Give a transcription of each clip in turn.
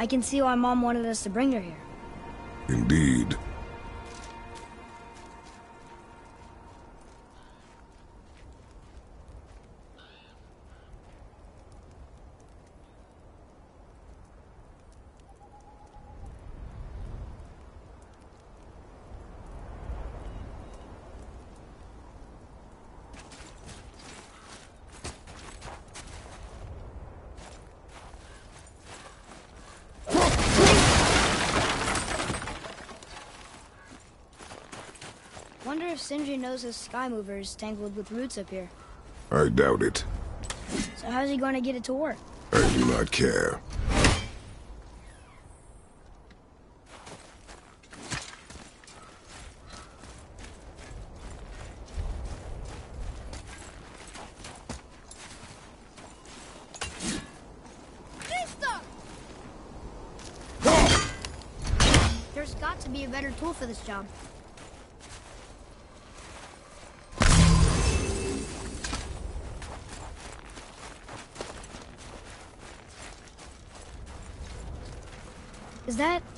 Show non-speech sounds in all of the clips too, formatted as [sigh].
I can see why Mom wanted us to bring her here. Indeed. Wonder if Sindri knows his sky mover is tangled with roots up here. I doubt it. So how's he going to get it to work? I do not care. There's got to be a better tool for this job. That...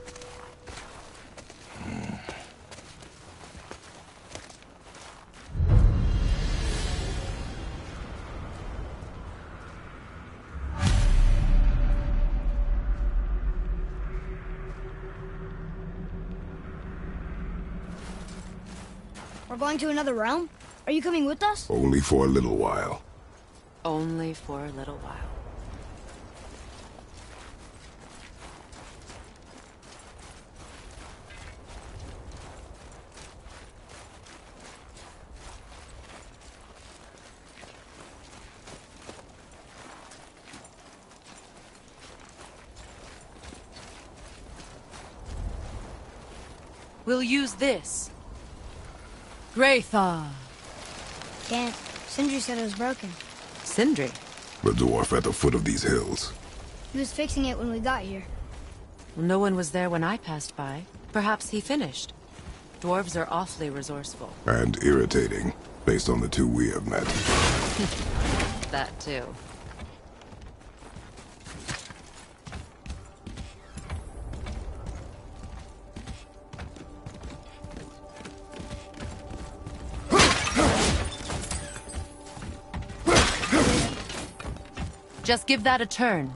Going to another realm? Are you coming with us? Only for a little while. Only for a little while. We'll use this. Graythaw. Can't. Sindri said it was broken. Sindri. The dwarf at the foot of these hills. He was fixing it when we got here. Well, no one was there when I passed by. Perhaps he finished. Dwarves are awfully resourceful. And irritating, based on the two we have met. [laughs] That too. Just give that a turn.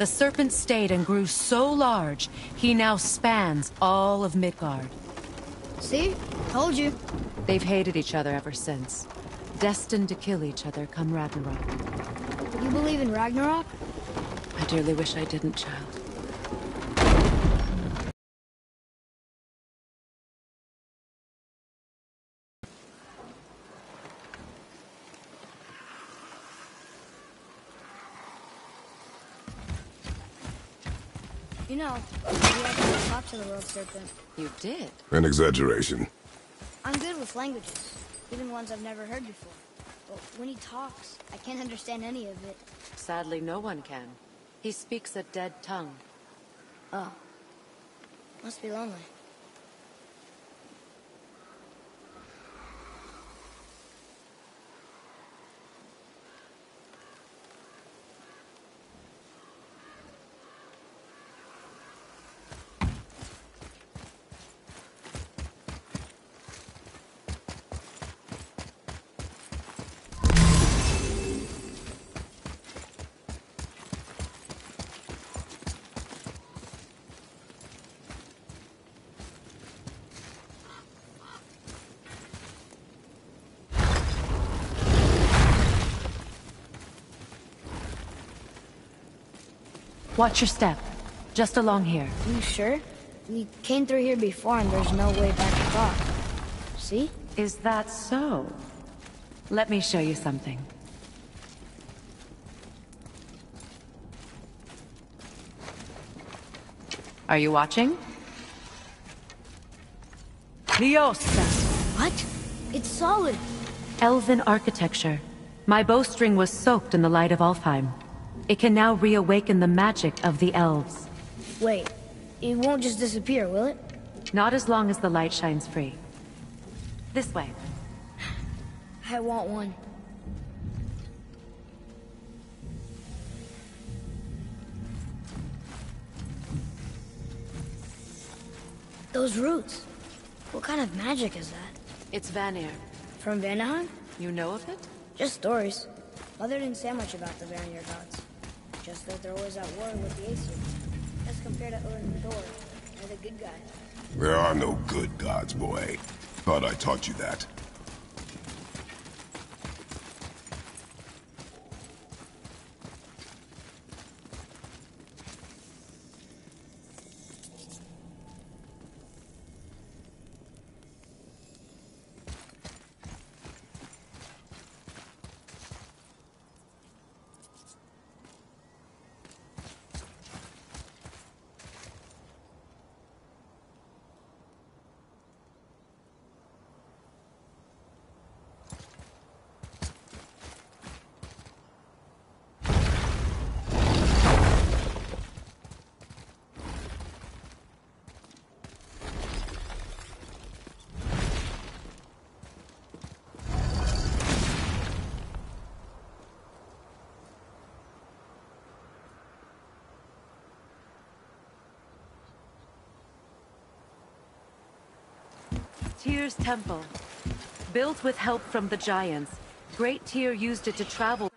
The serpent stayed and grew so large, he now spans all of Midgard. See? Told you. They've hated each other ever since. Destined to kill each other come Ragnarok. You believe in Ragnarok? I dearly wish I didn't, child. Know, we actually talked to the world serpent. You did? An exaggeration. I'm good with languages, even ones I've never heard before. But when he talks, I can't understand any of it. Sadly, no one can. He speaks a dead tongue. Oh. Must be lonely. Watch your step. Just along here. You sure? We came through here before and there's no way back across. See? Is that so? Let me show you something. Are you watching? Liosta! What? It's solid. Elven architecture. My bowstring was soaked in the light of Alfheim. It can now reawaken the magic of the elves. Wait, it won't just disappear, will it? Not as long as the light shines free. This way. I want one. Those roots. What kind of magic is that? It's Vanir. From Vanaheim? You know of it? Just stories. Mother didn't say much about the Vanir gods. Just that they're always at war with the Aesir. As compared to Odin and Thor, they're the good guys. There are no good gods, boy. Thought I taught you that. Temple. Built with help from the Giants, Great Tyr used it to travel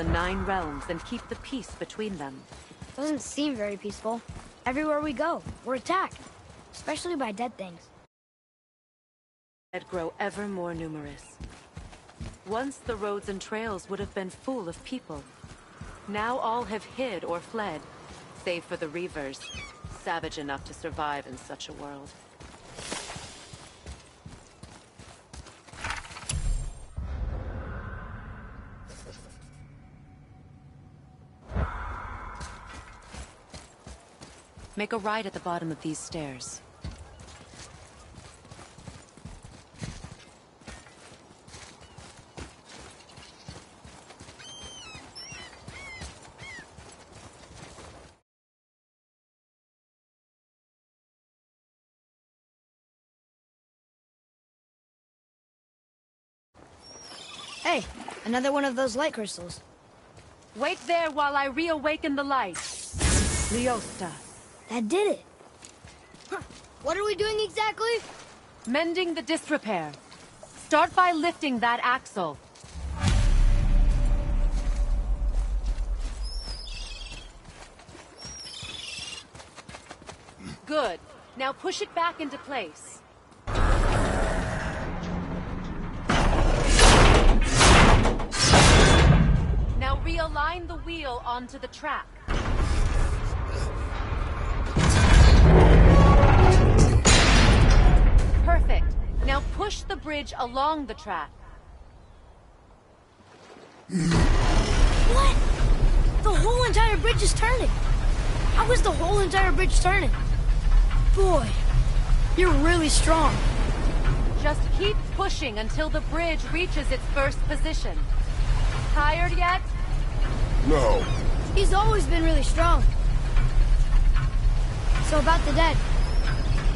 the Nine Realms and keep the peace between them. Doesn't seem very peaceful. Everywhere we go, we're attacked. Especially by dead things. That grow ever more numerous. Once the roads and trails would have been full of people. Now all have hid or fled, save for the Reavers, savage enough to survive in such a world. Make a right at the bottom of these stairs. Hey, another one of those light crystals. Wait there while I reawaken the light. Leosta. That did it. Huh. What are we doing exactly? Mending the disrepair. Start by lifting that axle. Good. Now push it back into place. Now realign the wheel onto the track. Now push the bridge along the track. What? The whole entire bridge is turning. How is the whole entire bridge turning? Boy, you're really strong. Just keep pushing until the bridge reaches its first position. Tired yet? No. He's always been really strong. So about the dead.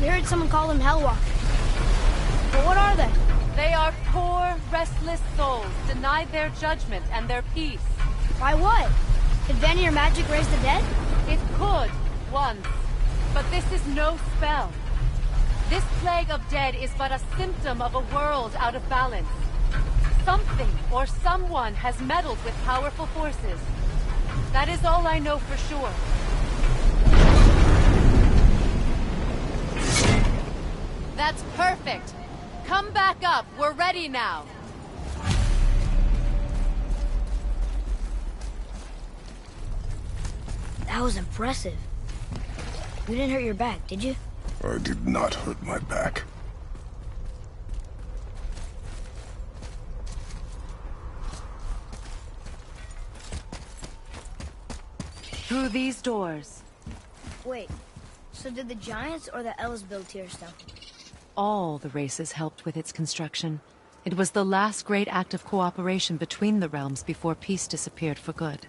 We heard someone call them Hellwalkers. But what are they? They are poor, restless souls, denied their judgment and their peace. By what? Could Vanir magic raise the dead? It could, once. But this is no spell. This plague of dead is but a symptom of a world out of balance. Something or someone has meddled with powerful forces. That is all I know for sure. That's perfect. Come back up. We're ready now. That was impressive. You didn't hurt your back, did you? I did not hurt my back. Through these doors. Wait, so did the Giants or the Elves build Tearstone? All the races helped with its construction. It was the last great act of cooperation between the realms before peace disappeared for good.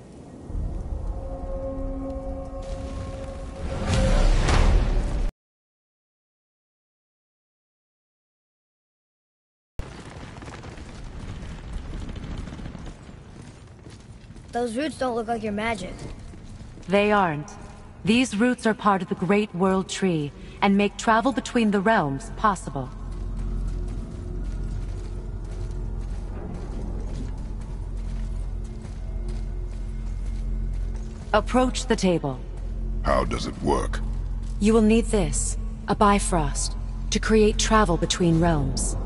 Those roots don't look like your magic. They aren't. These roots are part of the Great World Tree, and make travel between the realms possible. Approach the table. How does it work? You will need this, a Bifrost, to create travel between realms.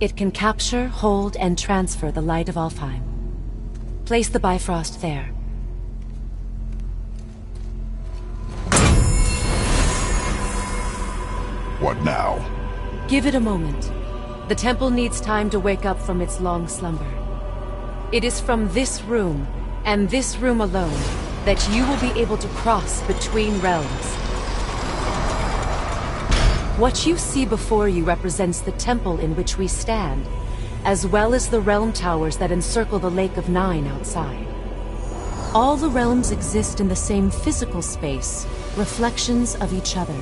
It can capture, hold, and transfer the light of Alfheim. Place the Bifrost there. What now? Give it a moment. The temple needs time to wake up from its long slumber. It is from this room, and this room alone, that you will be able to cross between realms. What you see before you represents the temple in which we stand, as well as the realm towers that encircle the Lake of Nine outside. All the realms exist in the same physical space, reflections of each other.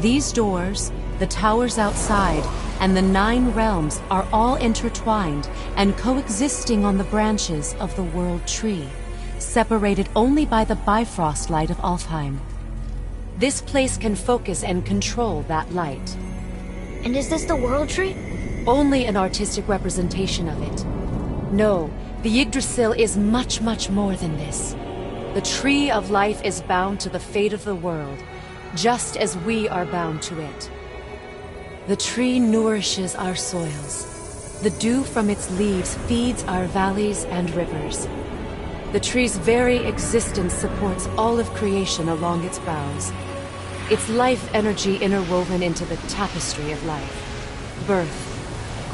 These doors, the towers outside, and the nine realms are all intertwined and coexisting on the branches of the World Tree, separated only by the Bifrost light of Alfheim. This place can focus and control that light. And is this the World Tree? Only an artistic representation of it. No, the Yggdrasil is much, much more than this. The Tree of Life is bound to the fate of the world, just as we are bound to it. The tree nourishes our soils. The dew from its leaves feeds our valleys and rivers. The tree's very existence supports all of creation along its boughs. Its life energy interwoven into the tapestry of life. Birth,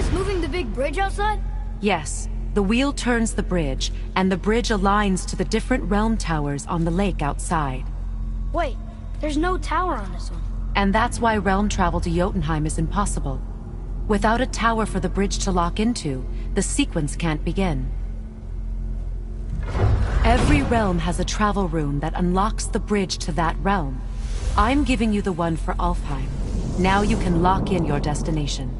This moving the big bridge outside? Yes, the wheel turns the bridge, and the bridge aligns to the different realm towers on the lake outside. Wait, there's no tower on this one. And that's why realm travel to Jotunheim is impossible. Without a tower for the bridge to lock into, the sequence can't begin. Every realm has a travel room that unlocks the bridge to that realm. I'm giving you the one for Alfheim. Now you can lock in your destination.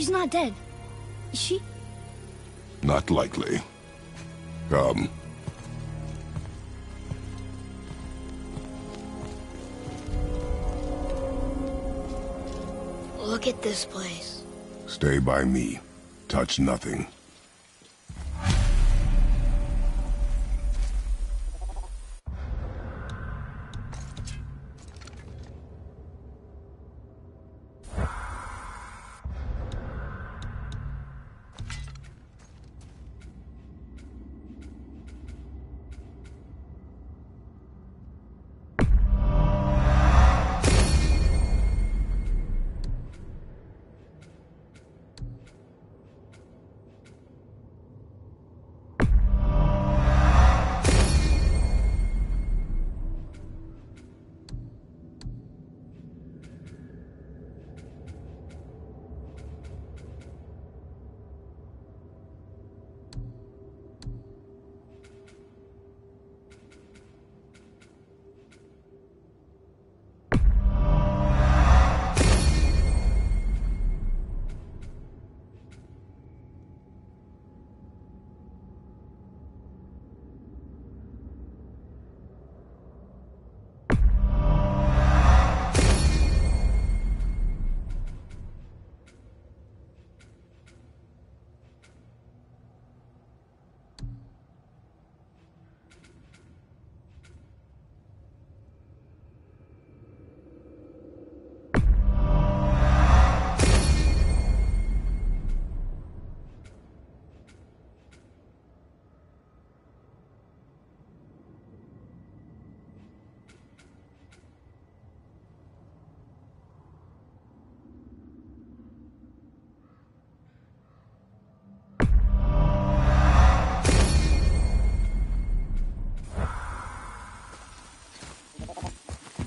She's not dead. Is she? Not likely. Come. Look at this place. Stay by me. Touch nothing.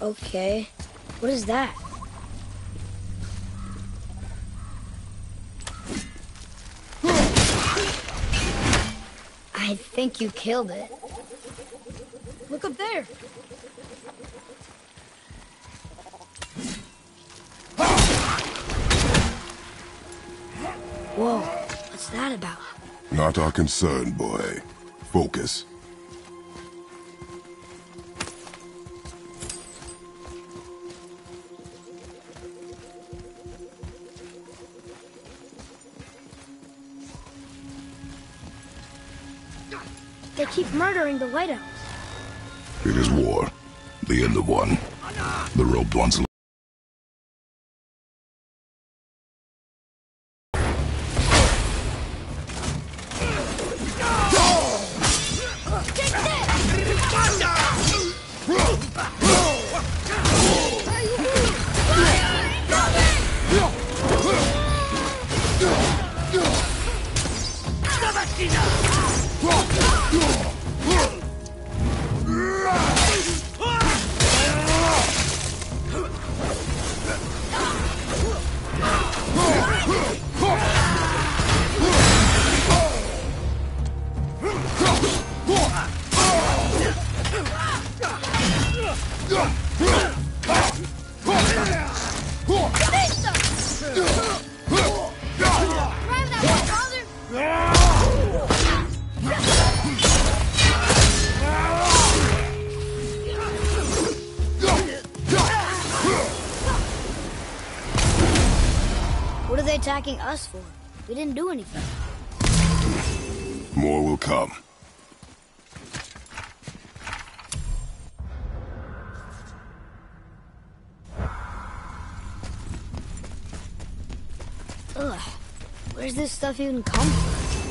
Okay. What is that? I think you killed it. Look up there. Whoa, what's that about? Not our concern, boy. Focus. Keep murdering the White Elves. It is war. The end of one. The robed ones us for? We didn't do anything. More will come. Ugh. Where's this stuff even come from?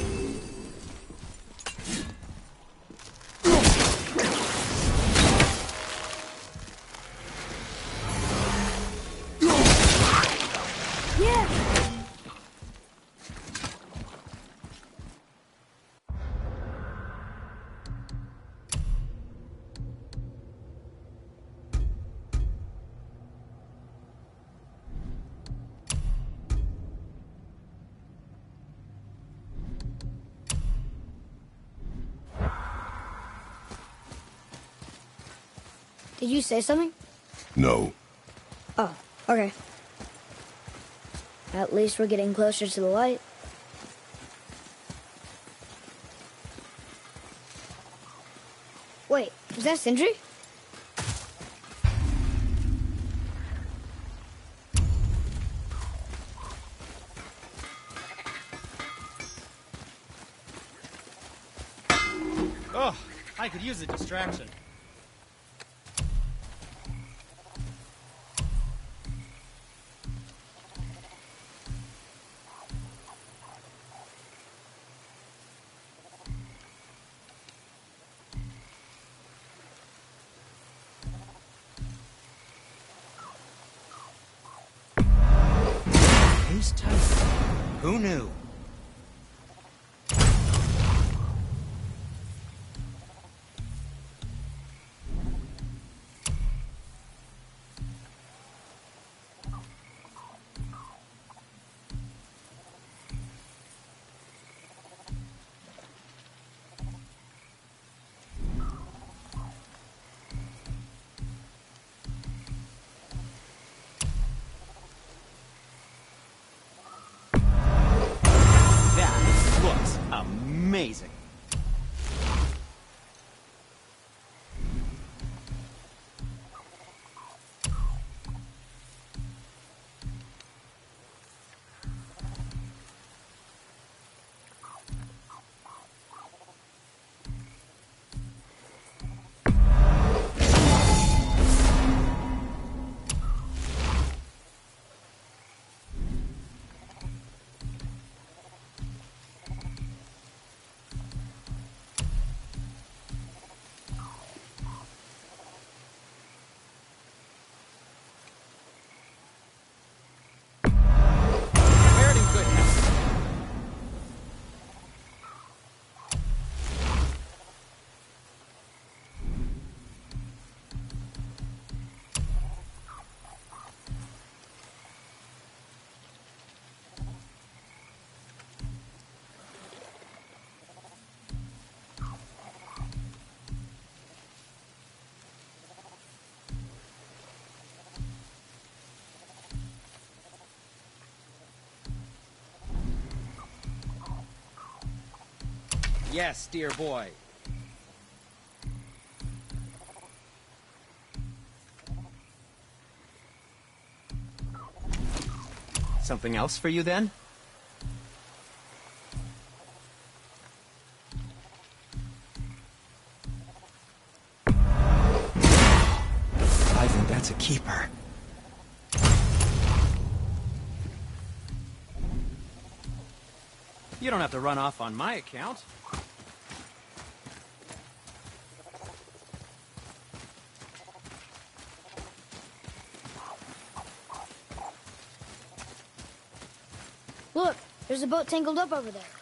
You say something? No. Oh, okay. At least we're getting closer to the light. Wait, is that Sindri? Oh, I could use a distraction. Yes, dear boy. Something else for you then? I think that's a keeper. You don't have to run off on my account. Look, there's a boat tangled up over there.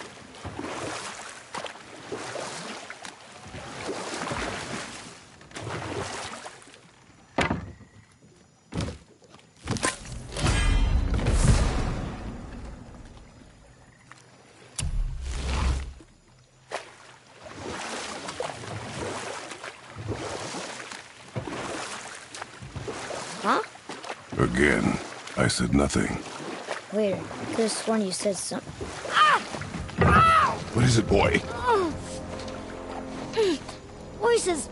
Said nothing. Wait, could have sworn you said something. What is it, boy? Voices!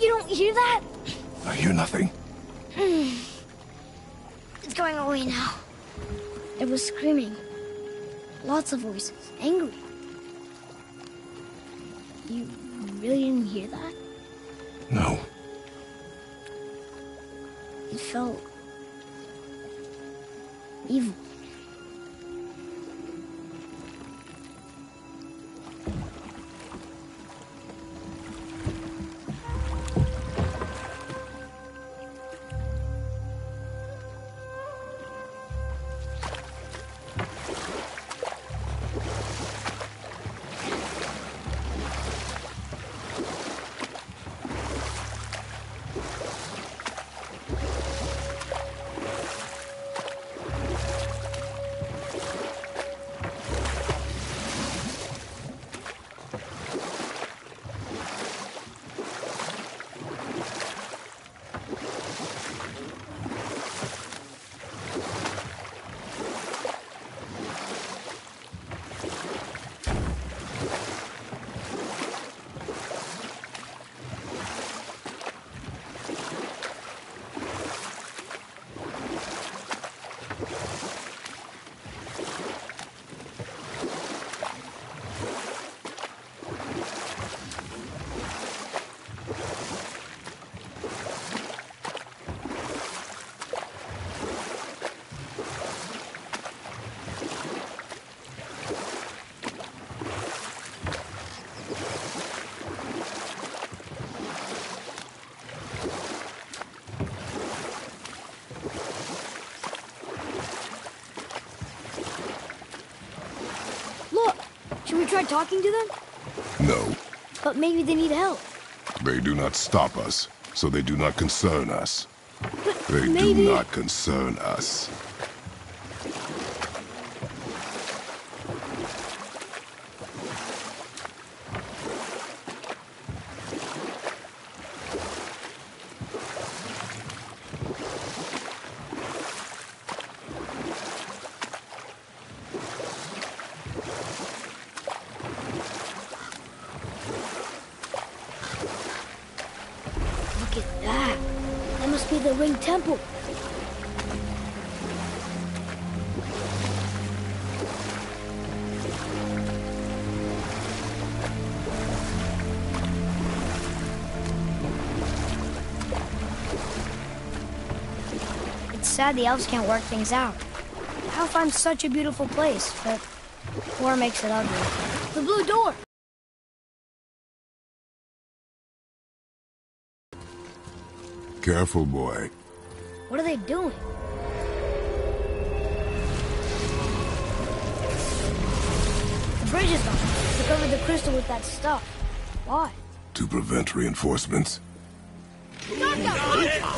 You don't hear that? I hear nothing. It's going away now. It was screaming. Lots of voices. Angry. We try talking to them? No. But maybe they need help. They do not stop us, so they do not concern us. But They maybe... do not concern us. Sad the elves can't work things out. Alfheim's such a beautiful place, but war makes it ugly. The blue door! Careful, boy. What are they doing? The bridge is gone. They covered the crystal with that stuff. Why? To prevent reinforcements. Watch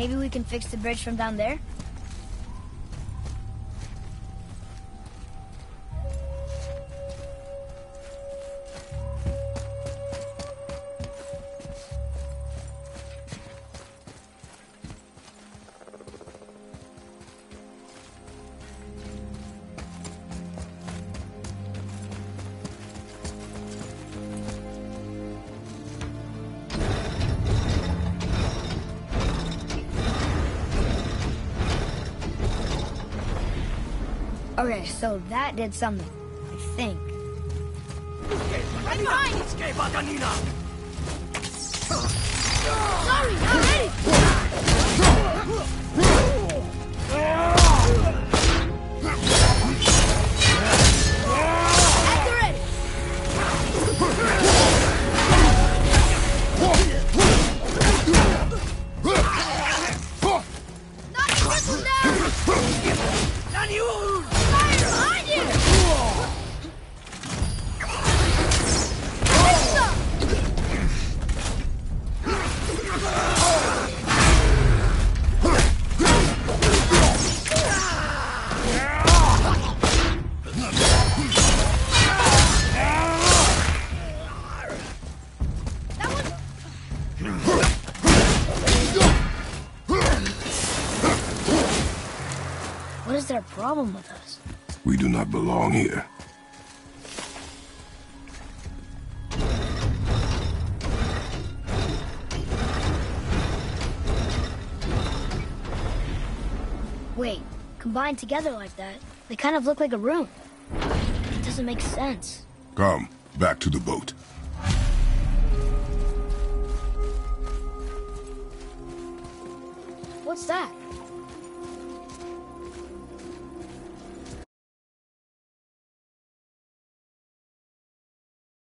Maybe we can fix the bridge from down there? So that did something. I think. Here. Wait, combined together like that, they kind of look like a room. It doesn't make sense. Come, back to the boat.